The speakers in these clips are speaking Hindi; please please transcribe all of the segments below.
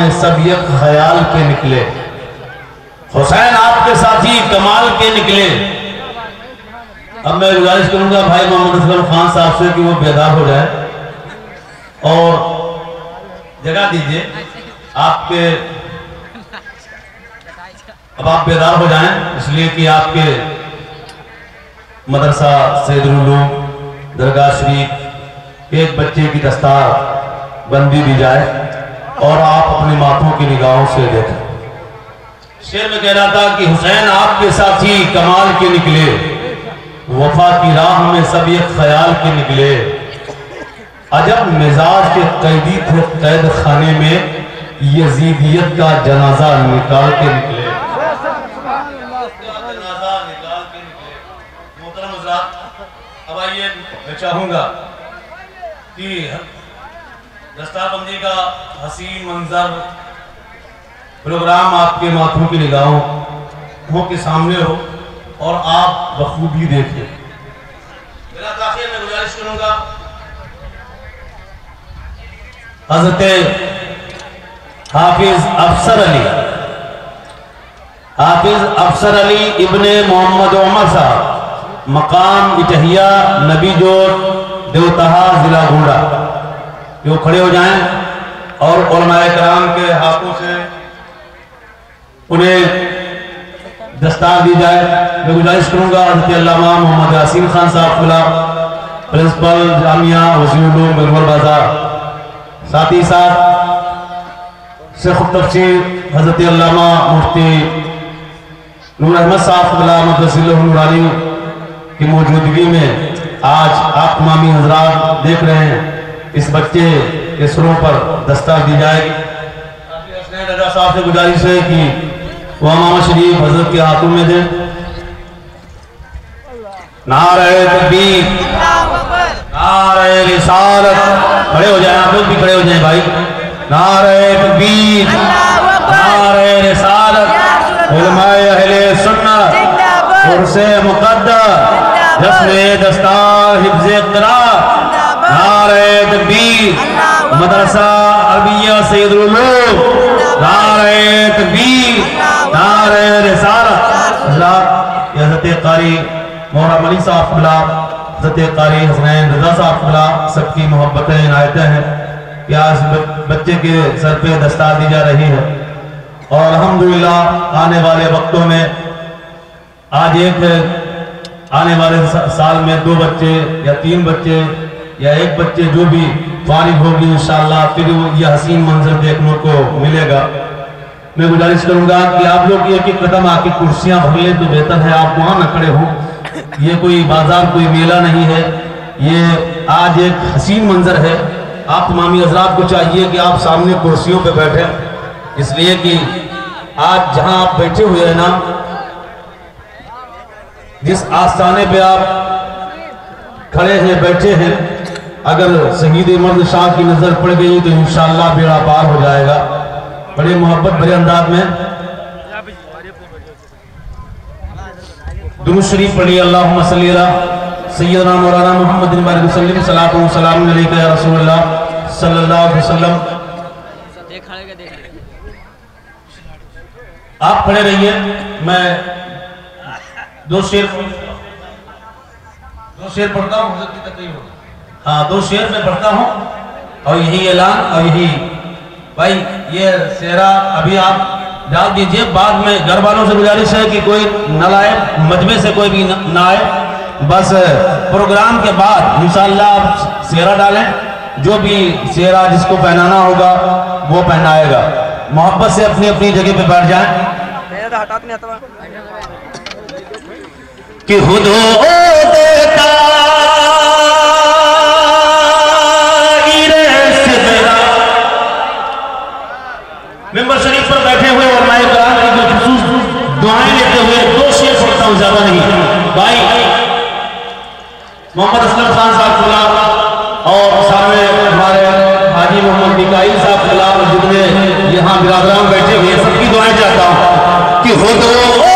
हैं सब यक ख्याल के निकले। हुसैन आपके साथी कमाल के निकले। अब मैं गुजारिश करूँगा भाई मोहम्मद असलम खान साहब से कि वो बेदार हो जाए। और जगह दीजिए, आपके अब आप बेदार हो जाएँ, इसलिए कि आपके मदरसा सैदुलूम दरगाह शरीफ, एक बच्चे की दस्तार बंदी दी जाए। और आप अपनी माथों की निगाहों से देखें। शेर में कह रहा था कि हुसैन आपके साथी कमाल के निकले। वफा की राह में सब एक ख्याल के निकले। अजब मिजाज के कैदी थे कैद खाने में यजीदियत का जनाजा निकाल के निकले। अब आइए मैं चाहूँगा कि दस्ताबंदी का हसीन मंजर, प्रोग्राम आपके माथों की निगाहों के सामने हो और आप बखूबी देखें मेरा काफ़ी मैं गुजारिश करूँगा, हज़रत हाफिज अफसर अली, हाफिज अफसर अली इबन मोहम्मद उमर साहब, मकाम इटहिया नबी ज़ोर देवतहा जिला गुंडा जो खड़े हो जाएँ? और कराम के हाथों से उन्हें दस्तार दी जाए। मैं गुजारिश करूँगा मोहम्मद यासीम खान साहब खुला, प्रिंसिपल जामिया वजील बाज़ार। साथ ही साथ शेख तफसीर हज़रत अल्लामा मुफ्ती नूर अहमद साहब खुला की मौजूदगी में आज आप मामी हजरा देख रहे हैं। इस बच्चे के सुरों पर दस्तक दी जाएगी। साहब से गुजारिश है कि वह मामा शरीफ हज़रत के हाथों में दे। नारे तबी नारे खड़े हो जाए आप लोग भी खड़े हो जाए भाई। नारे तबी नारे अहले सुन्नत मुकद्दर हिफ्ज करा मदरसा अरबिया सैदुलूम तकबीर कारी अली साहब कारी हसनैन रजा साहब सबकी मोहब्बतें इनायतें हैं। कि आज बच्चे के सर पे दस्तार दी जा रही है। और अल्हम्दुलिल्लाह, आने वाले वक्तों में, आज एक आने वाले साल में दो बच्चे, या तीन बच्चे, या एक बच्चे जो भी बारिश होगी इंशाल्लाह, फिर यह हसीन मंजर देखने को मिलेगा। मैं गुजारिश करूँगा कि आप लोग एक एक कदम आके कुर्सियाँ भर लें तो बेहतर है, आप वहाँ न खड़े हो। ये कोई बाज़ार, कोई मेला नहीं है। ये आज एक हसीन मंजर है। आप तमामी हजरात को चाहिए कि आप सामने कुर्सियों पर बैठे। इसलिए कि आज जहाँ आप बैठे हुए हैं ना, जिस आस्थाने पे आप खड़े हैं, बैठे हैं अगर शहीद मर्द शाह की नज़र पड़ गई तो इन बेड़ा पार हो जाएगा। बड़े मोहब्बत, बड़े अंदाज में। दुरुशरी पढ़ी अल्लाह सैदना मौलाना मोहम्मद आप खड़े रहिए, मैं दो शेर दो शेर पढ़ता हूँ तकलीफ़ होगी। हाँ दो शेर में पढ़ता हूँ, और यही ऐलान, और यही। भाई, ये शेरा अभी आप डाल दीजिए, बाद में घर वालों से गुजारिश है कि कोई न लाए, मजबे से कोई भी ना आए। बस, प्रोग्राम के बाद इंशाल्लाह आप शेरा डालें, जो भी शेरा जिसको पहनाना होगा, वो पहनाएगा। मोहब्बत से अपनी अपनी जगह पे बैठ जाए। कि खुद देता पर बैठे हुए और माए कराम खसूस दुआएँ लेते हुए दो शेर पढ़ता हूँ, ज़्यादा नहीं। भाई, मोहम्मद असलम खान साहब खुला और सामने हमारे हाजी मोहम्मद निकाइल साहब खुला जितने यहाँ बिरादरा में बैठे हुए सबकी दुआएँ चाहता हूँ कि हो तो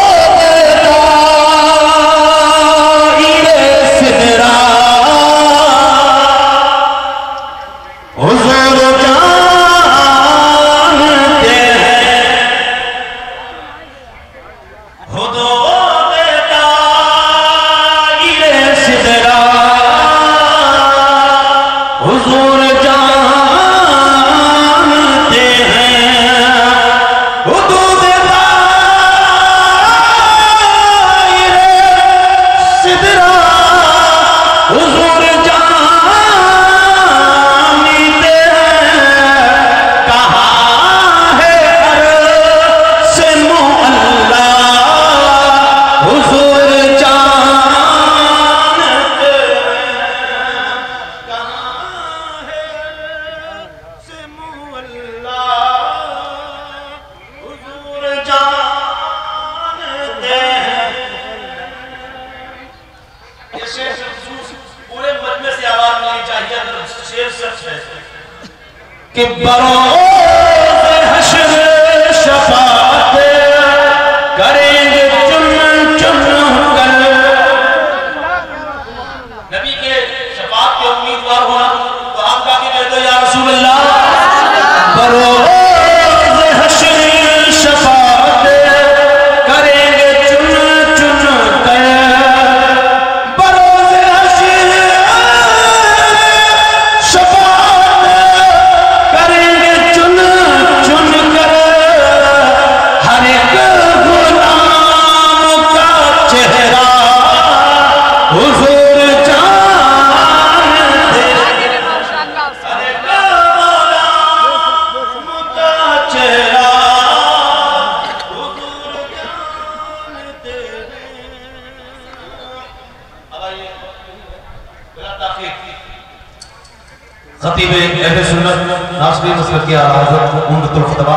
कि बरो खतीब अहल सुन्नत नासरी मसल के हज़रत उमदतुल फतवा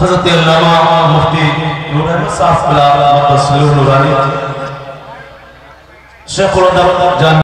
हज़रत अल्लामा मुफ्ती नूर अहमद साहब बिलाल मुफस्सिल नूरानी शेख उलमा जान